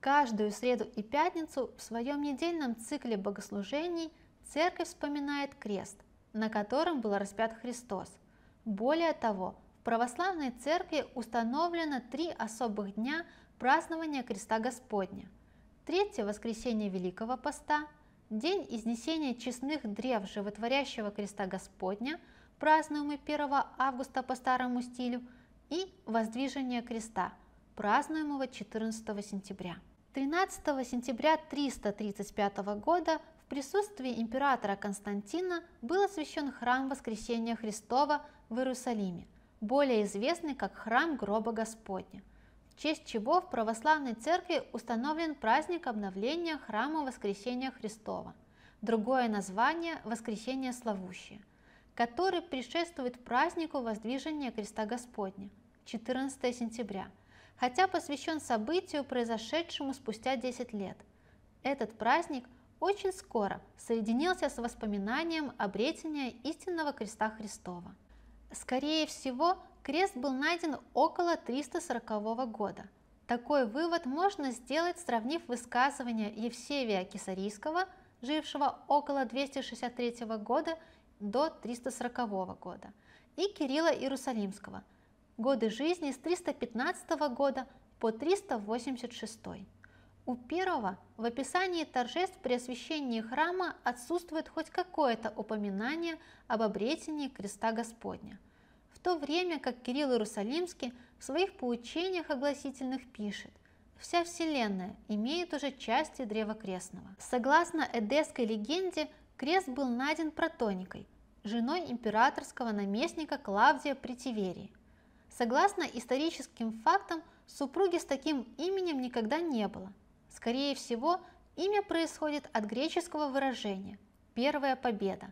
Каждую среду и пятницу в своем недельном цикле богослужений церковь вспоминает крест, на котором был распят Христос. Более того, в православной церкви установлено три особых дня празднования креста Господня. Третье воскресенье Великого Поста, день изнесения честных древ животворящего креста Господня, празднуемый 1 августа по старому стилю, и воздвижение креста, празднуемого 14 сентября. 13 сентября 335 года в присутствии императора Константина был освящен храм Воскресения Христова в Иерусалиме, более известный как храм гроба Господня, в честь чего в православной церкви установлен праздник обновления храма Воскресения Христова, другое название – Воскресение Славущее, который предшествует празднику Воздвижения Креста Господня, 14 сентября – хотя посвящен событию, произошедшему спустя 10 лет. Этот праздник очень скоро соединился с воспоминанием обретения истинного креста Христова. Скорее всего, крест был найден около 340 года. Такой вывод можно сделать, сравнив высказывания Евсевия Кесарийского, жившего около 263 года до 340 года, и Кирилла Иерусалимского – годы жизни с 315 года по 386. У первого в описании торжеств при освящении храма отсутствует хоть какое-то упоминание об обретении креста Господня, в то время как Кирилл Иерусалимский в своих поучениях огласительных пишет, Вся Вселенная имеет уже части Древа Крестного. Согласно эдесской легенде, крест был найден протоникой, женой императорского наместника Клавдия Притиверии. Согласно историческим фактам, супруги с таким именем никогда не было. Скорее всего, имя происходит от греческого выражения «первая победа».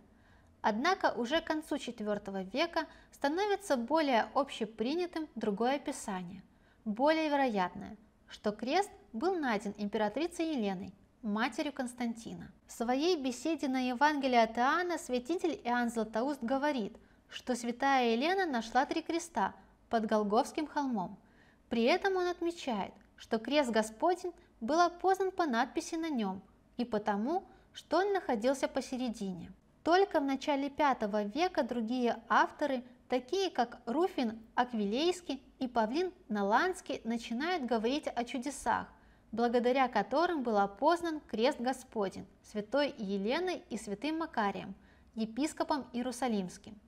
Однако уже к концу IV века становится более общепринятым другое описание, более вероятное, что крест был найден императрицей Еленой, матерью Константина. В своей беседе на Евангелие от Иоанна святитель Иоанн Златоуст говорит, что святая Елена нашла три креста – под Голговским холмом. При этом он отмечает, что крест Господень был опознан по надписи на нем и потому, что он находился посередине. Только в начале V века другие авторы, такие как Руфин Аквилейский и Павлин Наланский, начинают говорить о чудесах, благодаря которым был опознан крест Господень святой Еленой и святым Макарием, епископом Иерусалимским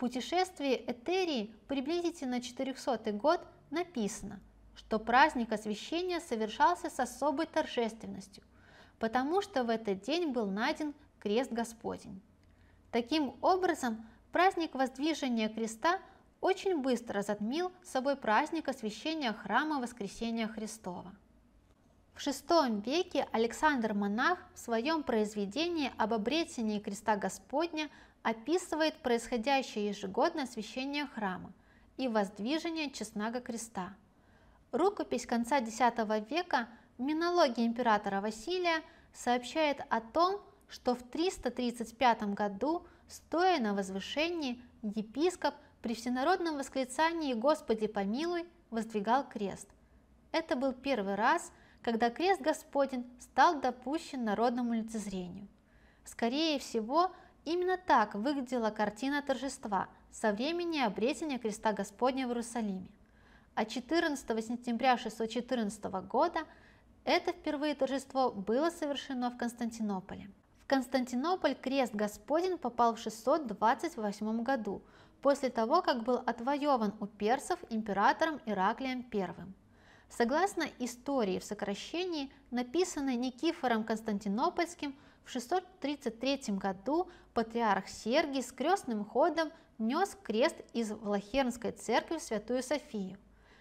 путешествии Этерии приблизительно 400 год написано, что праздник освящения совершался с особой торжественностью, потому что в этот день был найден крест Господень. Таким образом, праздник воздвижения креста очень быстро затмил собой праздник освящения храма Воскресения Христова. В VI веке Александр Монах в своем произведении об обретении креста Господня описывает происходящее ежегодное освящение храма и воздвижение честного креста. Рукопись конца X века «Минология императора Василия» сообщает о том, что в 335 году, стоя на возвышении, епископ при всенародном восклицании «Господи помилуй» воздвигал крест. Это был первый раз, когда крест Господень стал допущен народному лицезрению. Скорее всего, Именно так выглядела картина торжества со времени обретения креста Господня в Иерусалиме. А 14 сентября 614 года это впервые торжество было совершено в Константинополе. В Константинополь крест Господень попал в 628 году, после того, как был отвоеван у персов императором Ираклием I. Согласно истории в сокращении, написанной Никифором Константинопольским – в 633 году патриарх Сергий с крестным ходом нес крест из Влахернской церкви в Святую Софию,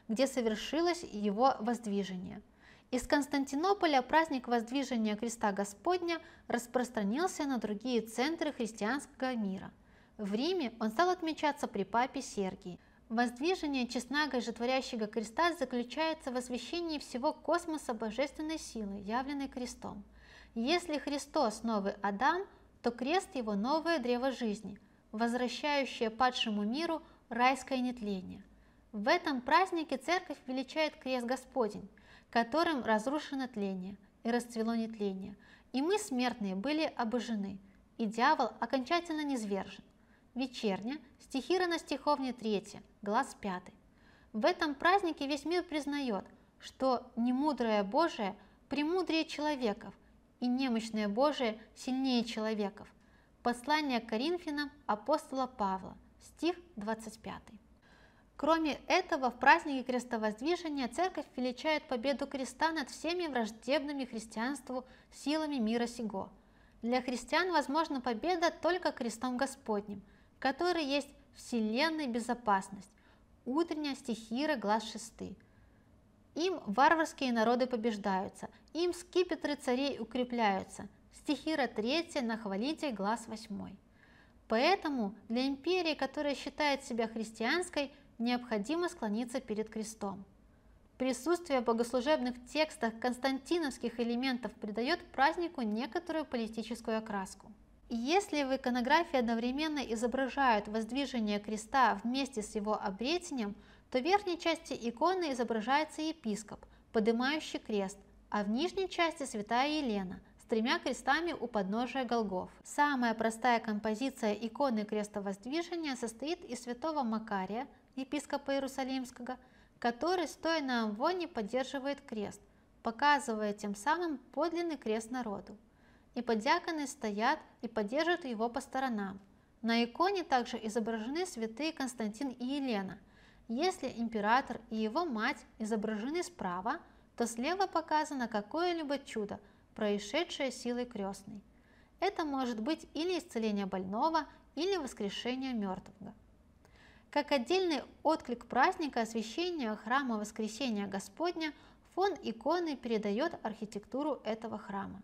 где совершилось его воздвижение. Из Константинополя праздник воздвижения креста Господня распространился на другие центры христианского мира. В Риме он стал отмечаться при папе Сергии. Воздвижение честного и жетворящего креста заключается в освящении всего космоса божественной силы, явленной крестом – если Христос новый Адам, то крест его новое древо жизни, возвращающее падшему миру райское нетление. В этом празднике церковь величает крест Господень, которым разрушено тление и расцвело нетление, и мы, смертные, были обожжены, и дьявол окончательно низвержен. Вечерня, стихира на стиховне 3, глаз 5. В этом празднике весь мир признает, что немудрое Божие премудрее человеков, и немощное Божие сильнее человеков. Послание Коринфянам апостола Павла, стих 25. Кроме этого, в празднике крестовоздвижения церковь величает победу креста над всеми враждебными христианству силами мира сего. Для христиан возможна победа только крестом Господним, который есть вселенная безопасность, утренняя стихира глаз шесты. Им варварские народы побеждаются, им скипетры царей укрепляются. Стихира третья на хвалите глаз восьмой. Поэтому для империи, которая считает себя христианской, необходимо склониться перед крестом. Присутствие в богослужебных текстах константиновских элементов придает празднику некоторую политическую окраску. Если в иконографии одновременно изображают воздвижение креста вместе с его обретением, то в верхней части иконы изображается епископ, поднимающий крест, а в нижней части святая Елена с тремя крестами у подножия Голгоф. Самая простая композиция иконы крестовоздвижения состоит из святого Макария – епископа Иерусалимского, который, стоя на амвоне, поддерживает крест, показывая тем самым подлинный крест народу. И подьяконы стоят и поддерживают его по сторонам. На иконе также изображены святые Константин и Елена. Если император и его мать изображены справа, то слева показано какое-либо чудо, происшедшее силой крестной. Это может быть или исцеление больного, или воскрешение мертвого. Как отдельный отклик праздника освящения храма Воскресения Господня, фон иконы передает архитектуру этого храма.